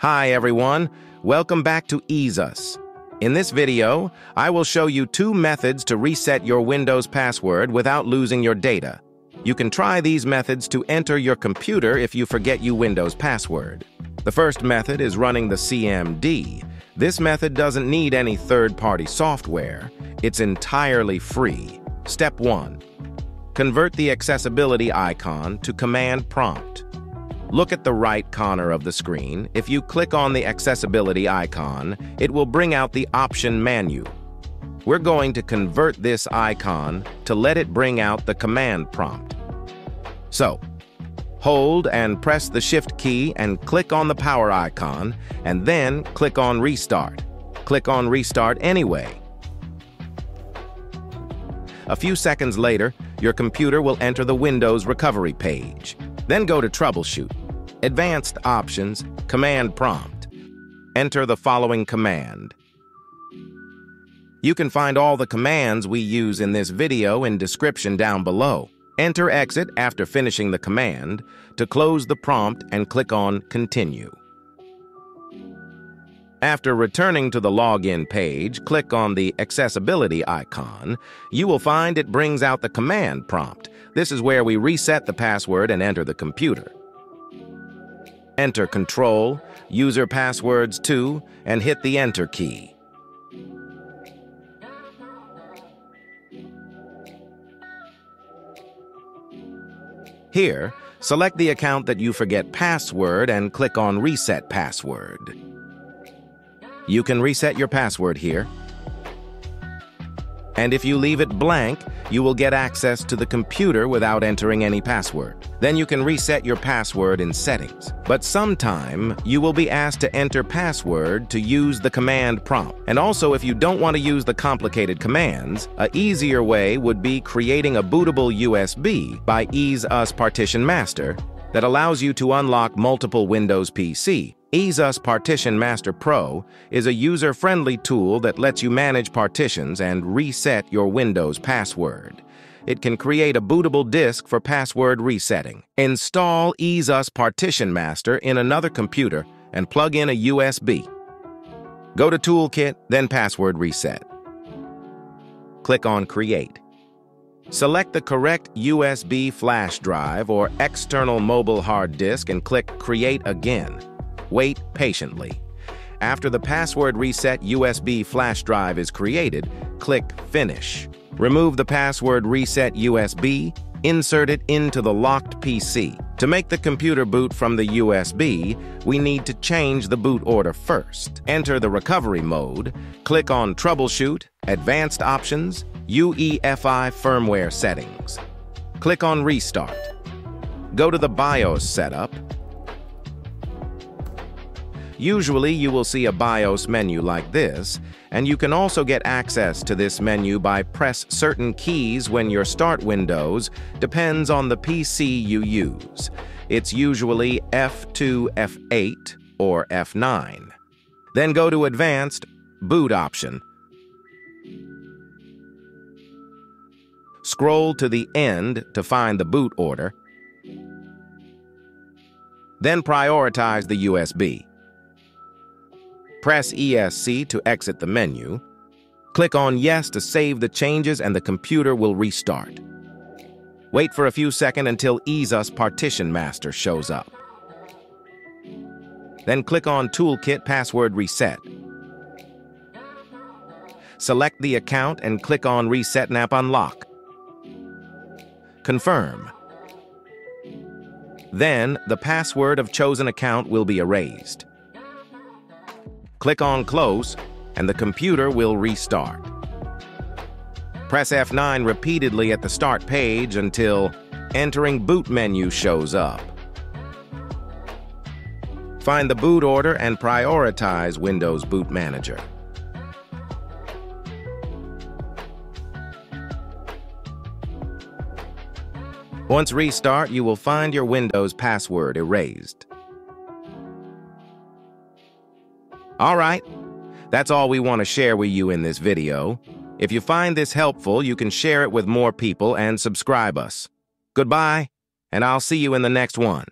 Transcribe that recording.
Hi everyone, welcome back to EaseUs. In this video, I will show you two methods to reset your Windows password without losing your data. You can try these methods to enter your computer if you forget your Windows password. The first method is running the CMD. This method doesn't need any third-party software. It's entirely free. Step 1. Convert the accessibility icon to command prompt. Look at the right corner of the screen. If you click on the accessibility icon, it will bring out the option menu. We're going to convert this icon to let it bring out the command prompt. So, hold and press the Shift key and click on the power icon, and then click on Restart. Click on Restart anyway. A few seconds later, your computer will enter the Windows recovery page. Then go to Troubleshoot. Advanced Options, Command Prompt. Enter the following command. You can find all the commands we use in this video in description down below. Enter Exit after finishing the command to close the prompt and click on Continue. After returning to the login page, click on the accessibility icon. You will find it brings out the command prompt. This is where we reset the password and enter the computer. Enter Control, user passwords 2, and hit the Enter key. Here, select the account that you forget password and click on Reset Password. You can reset your password here. And if you leave it blank, you will get access to the computer without entering any password. Then you can reset your password in settings. But sometime, you will be asked to enter password to use the command prompt. And also, if you don't want to use the complicated commands, a easier way would be creating a bootable USB by EaseUs Partition Master that allows you to unlock multiple Windows PC EaseUs Partition Master Pro is a user-friendly tool that lets you manage partitions and reset your Windows password. It can create a bootable disk for password resetting. Install EaseUs Partition Master in another computer and plug in a USB. Go to Toolkit, then Password Reset. Click on Create. Select the correct USB flash drive or external mobile hard disk and click Create Again. Wait patiently. After the password reset USB flash drive is created, click Finish. Remove the password reset USB, insert it into the locked PC. To make the computer boot from the USB, we need to change the boot order first. Enter the recovery mode, click on Troubleshoot, Advanced Options, UEFI Firmware Settings. Click on Restart. Go to the BIOS setup, Usually you will see a BIOS menu like this, and you can also get access to this menu by press certain keys when your start Windows depends on the PC you use. It's usually F2, F8, or F9. Then go to Advanced, Boot option. Scroll to the end to find the boot order. Then prioritize the USB. Press ESC to exit the menu. Click on Yes to save the changes and the computer will restart. Wait for a few seconds until EaseUs Partition Master shows up. Then click on Toolkit Password Reset. Select the account and click on Reset and App Unlock. Confirm. Then, the password of chosen account will be erased. Click on Close, and the computer will restart. Press F9 repeatedly at the Start page until Entering Boot menu shows up. Find the boot order and prioritize Windows Boot Manager. Once restart, you will find your Windows password erased. All right, that's all we want to share with you in this video. If you find this helpful, you can share it with more people and subscribe us. Goodbye, and I'll see you in the next one.